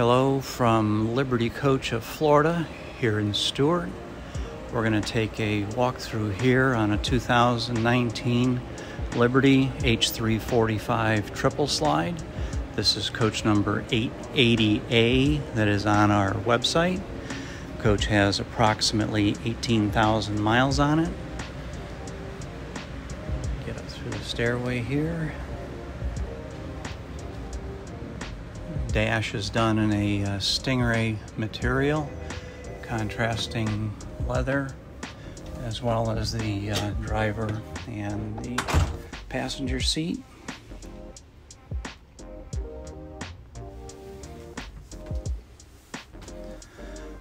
Hello from Liberty Coach of Florida here in Stuart. We're going to take a walk through here on a 2019 Liberty H345 triple slide. This is coach number 880A that is on our website. Coach has approximately 18,000 miles on it. Get up through the stairway here. Dash is done in a uh, Stingray material, contrasting leather, as well as the uh, driver and the passenger seat.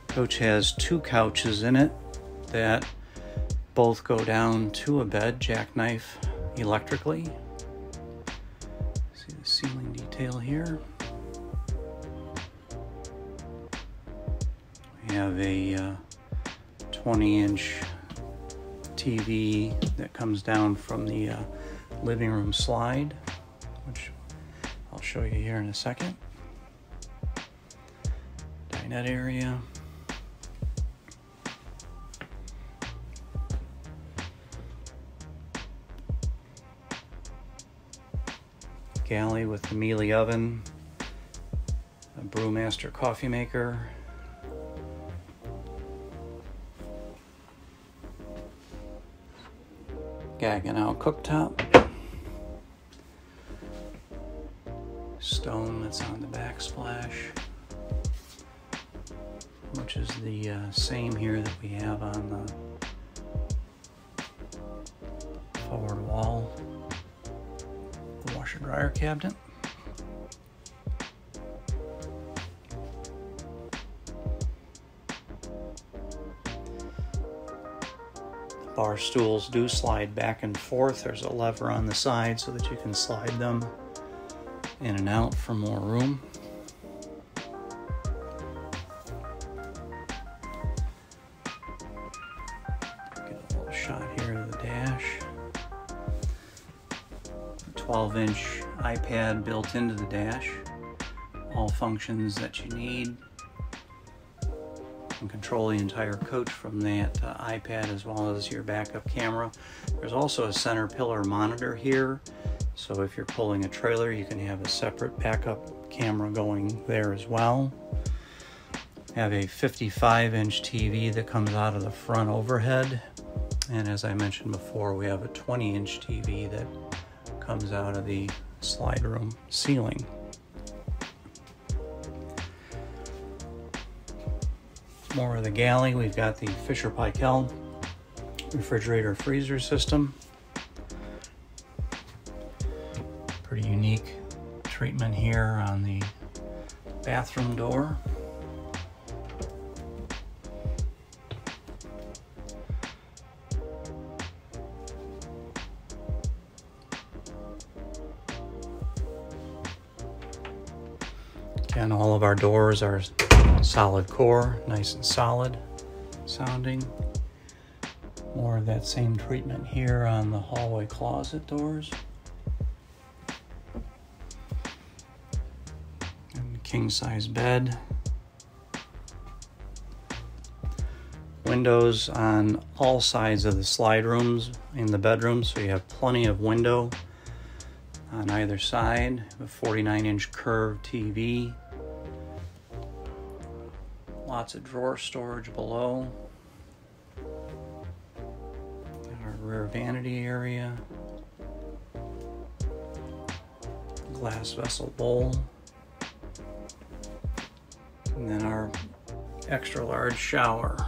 Coach has two couches in it that both go down to a bed, jackknife electrically. See the ceiling detail here. Have a uh, 20 inch TV that comes down from the uh, living room slide, which I'll show you here in a second. Dinette area. Galley with the Miele oven, a Brewmaster coffee maker, Gaggenau cooktop. Stone that's on the backsplash, which is the uh, same here that we have on the forward wall, the washer dryer cabinet. Bar stools do slide back and forth. There's a lever on the side so that you can slide them in and out for more room. Get a little shot here of the dash. 12 inch iPad built into the dash. All functions that you need can control the entire coach from that uh, iPad as well as your backup camera. There's also a center pillar monitor here, so if you're pulling a trailer, you can have a separate backup camera going there as well. Have a 55 inch TV that comes out of the front overhead, and as I mentioned before, we have a 20 inch TV that comes out of the slide room ceiling. More of the galley. We've got the Fisher Paykel refrigerator freezer system. Pretty unique treatment here on the bathroom door. Again, all of our doors are solid core, nice and solid sounding. More of that same treatment here on the hallway closet doors. And king size bed. Windows on all sides of the slide rooms in the bedroom, so you have plenty of window on either side. A 49 inch curved TV Lots of drawer storage below. Our rear vanity area. Glass vessel bowl. And then our extra large shower.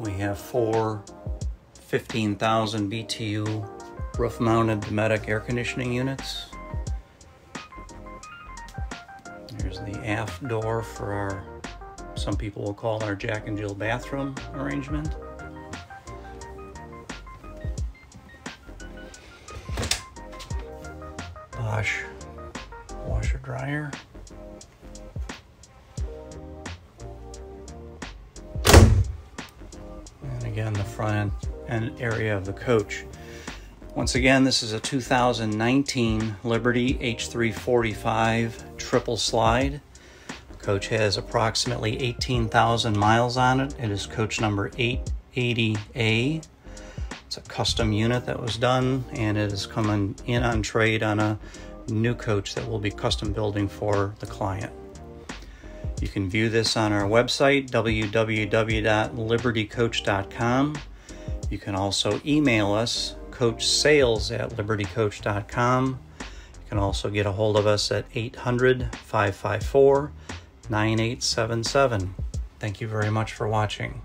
We have four 15,000 BTU roof mounted Dometic air conditioning units. Here's the aft door for our, some people will call our Jack and Jill bathroom arrangement. wash washer dryer. Again, the front end and area of the coach. Once again, this is a 2019 Liberty H345 triple slide. Coach has approximately 18,000 miles on it. It is coach number 880A. It's a custom unit that was done and it is coming in on trade on a new coach that we'll be custom building for the client. You can view this on our website, www.libertycoach.com. You can also email us, coachsales at libertycoach.com. You can also get a hold of us at 800 554 9877. Thank you very much for watching.